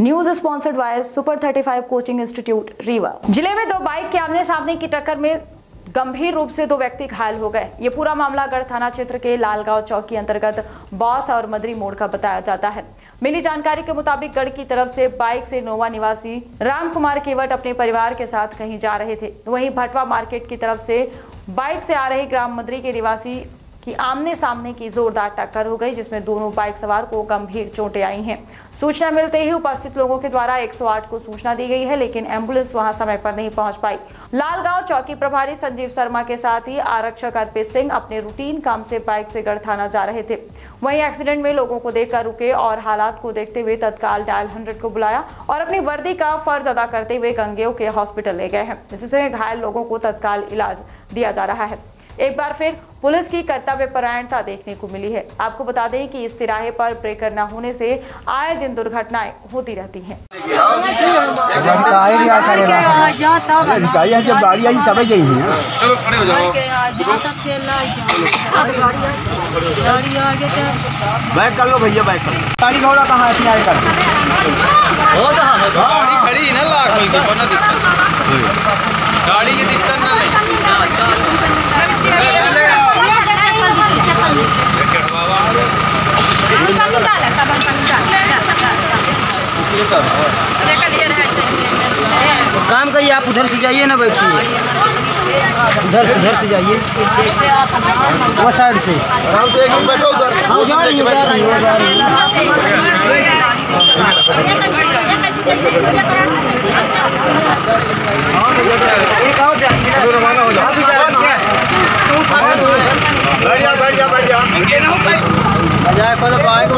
News sponsored by super 35 coaching institute Rewa ज़िले में दो बाइक के आमने सामने की टक्कर में गंभीर रूप से दो व्यक्ति घायल हो गए। ये पूरा मामला गढ़ थाना क्षेत्र के लालगांव चौक अंतर्गत बॉस और मदरी मोड़ का बताया जाता है। मिली जानकारी के मुताबिक गढ़ की तरफ़ से बाइक से नोवा निवासी राम कुमार केवट अपने परिवार के साथ कहीं जा रहे थे। वहीं भटवा मार्केट की तरफ़ से बाइक से आ रहे ग्राम मदरी के निवासी की आमने सामने की जोरदार टक्कर हो गई, जिसमें दोनों बाइक सवार को गंभीर चोटें आई हैं। सूचना मिलते ही उपस्थित लोगों के द्वारा 108 को सूचना दी गई है, लेकिन एंबुलेंस वहाँ समय पर नहीं पहुँच पाई। लालगांव चौकी प्रभारी संजीव शर्मा के साथ ही आरक्षक अर्पित सिंह अपने रूटीन काम से बाइक से गढ़ थाना जा रहे थे। वहीं एक्सीडेंट में लोगों को देखकर रुके और हालात को देखते हुए तत्काल डायल हंड्रेड को बुलाया और अपनी वर्दी का फ़र्ज़ अदा करते हुए गंगेव के हॉस्पिटल ले गए हैं जिससे घायल लोगों को तत्काल इलाज दिया जा रहा है। एक बार फिर पुलिस की कर्तव्य परायणता देखने को मिली है। आपको बता दें कि इस तिराहे पर ब्रेकर न होने से आए दिन दुर्घटनाएँ होती रहती हैं। गाड़ी है जब गाड़ी आई तब गई है चलो। खड़े हो जाओ। बैक कर लो भैया बैक कर गाड़ी घोड़ा कहाँ है तुम्हारे कर गाड़ी खड़ी है ना लाख कोई को ना दिक्कत गाड़ी की दिक्कत ना नहीं काम करिए आप उधर से जाइए ना बैठिए। उधर से उधर से जाइए। वो साइड से। बैठो उधर। वो जा रही है, है, है। एक और ना। रवाना हो जाओ। बैठ जा बैठ जा बैठ जा। बाइक